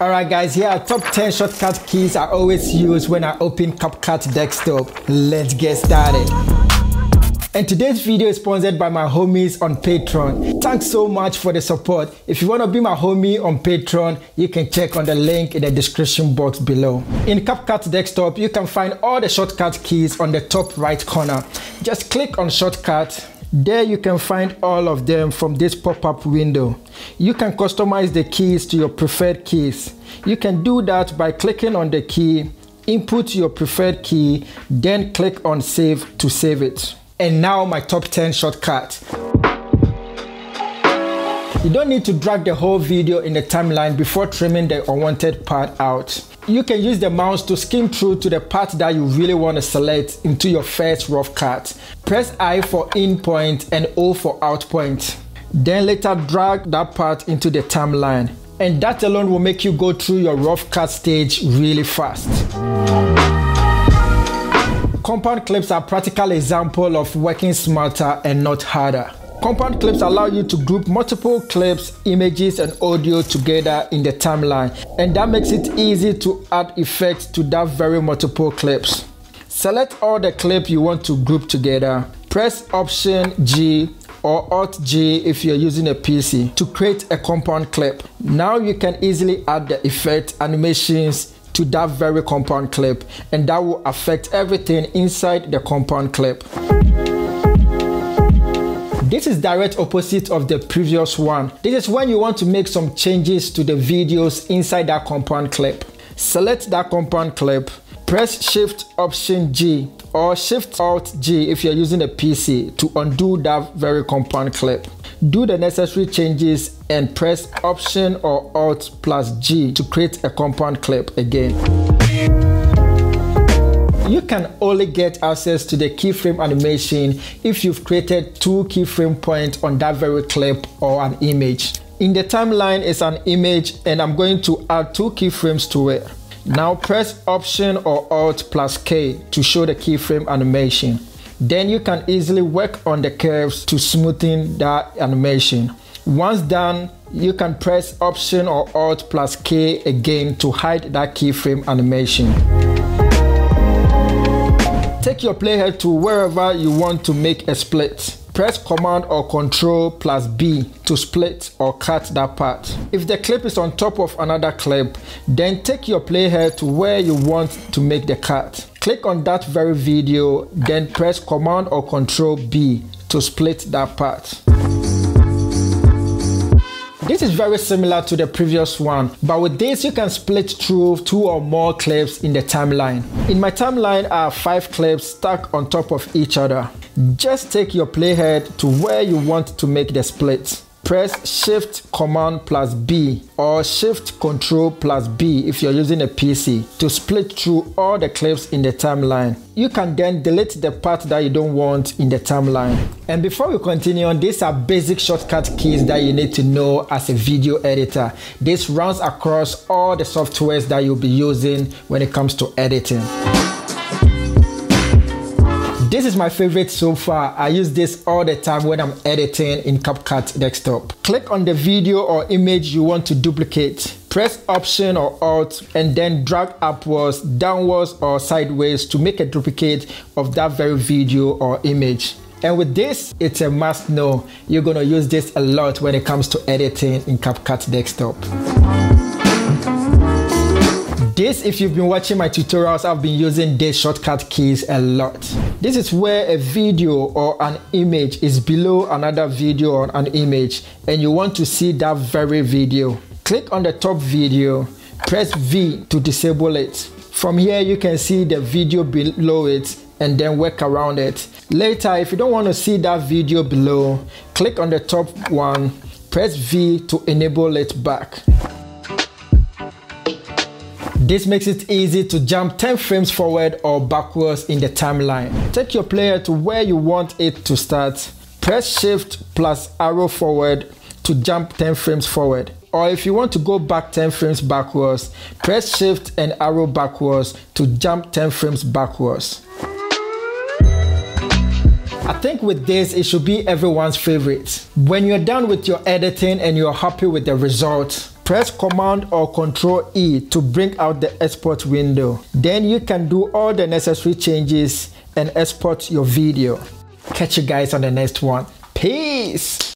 Alright guys, here are top 10 shortcut keys I always use when I open CapCut desktop. Let's get started. And today's video is sponsored by my homies on Patreon. Thanks so much for the support. If you want to be my homie on Patreon, you can check on the link in the description box below. In CapCut desktop, you can find all the shortcut keys on the top right corner. Just click on shortcut there you can find all of them from this pop-up window. You can customize the keys to your preferred keys. You can do that by clicking on the key, input your preferred key, then click on save to save it. And now my top 10 shortcut. You don't need to drag the whole video in the timeline before trimming the unwanted part out you can use the mouse to skim through to the part that you really want to select into your first rough cut. Press I for in point and O for out point. Then later drag that part into the timeline. And that alone will make you go through your rough cut stage really fast. Compound clips are practical example of working smarter and not harder. Compound clips allow you to group multiple clips, images, and audio together in the timeline, and that makes it easy to add effects to that very multiple clips. Select all the clips you want to group together. Press Option G or Alt G if you're using a PC to create a compound clip. Now you can easily add the effect animations to that very compound clip and that will affect everything inside the compound clip. This is direct opposite of the previous one. This is when you want to make some changes to the videos inside that compound clip. Select that compound clip, press Shift Option G or Shift Alt G if you're using a PC to undo that very compound clip. Do the necessary changes and press Option or Alt plus G to create a compound clip again you can only get access to the keyframe animation if you've created two keyframe points on that very clip or an image. In the timeline is an image and I'm going to add two keyframes to it. Now press Option or Alt plus K to show the keyframe animation. Then you can easily work on the curves to smoothen that animation. Once done, you can press Option or Alt plus K again to hide that keyframe animation. Take your playhead to wherever you want to make a split. Press Command or Control plus B to split or cut that part. If the clip is on top of another clip, then take your playhead to where you want to make the cut. Click on that very video, then press Command or Control B to split that part. This is very similar to the previous one, but with this you can split through two or more clips in the timeline. In my timeline are five clips stuck on top of each other. Just take your playhead to where you want to make the split press shift command plus B or shift control plus B if you're using a PC to split through all the clips in the timeline. You can then delete the part that you don't want in the timeline. And before we continue on, these are basic shortcut keys that you need to know as a video editor. This runs across all the softwares that you'll be using when it comes to editing. This is my favorite so far. I use this all the time when I'm editing in CapCut desktop. Click on the video or image you want to duplicate. Press Option or Alt and then drag upwards, downwards or sideways to make a duplicate of that very video or image. And with this, it's a must know. You're gonna use this a lot when it comes to editing in CapCut desktop. This, if you've been watching my tutorials, I've been using these shortcut keys a lot. This is where a video or an image is below another video or an image and you want to see that very video. Click on the top video, press V to disable it. From here, you can see the video below it and then work around it. Later, if you don't want to see that video below, click on the top one, press V to enable it back. This makes it easy to jump 10 frames forward or backwards in the timeline. Take your player to where you want it to start. Press shift plus arrow forward to jump 10 frames forward. Or if you want to go back 10 frames backwards, press shift and arrow backwards to jump 10 frames backwards. I think with this, it should be everyone's favorite. When you're done with your editing and you're happy with the result, Press Command or Control E to bring out the export window. Then you can do all the necessary changes and export your video. Catch you guys on the next one. Peace!